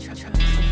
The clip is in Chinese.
全全